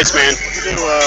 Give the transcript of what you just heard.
rights, man.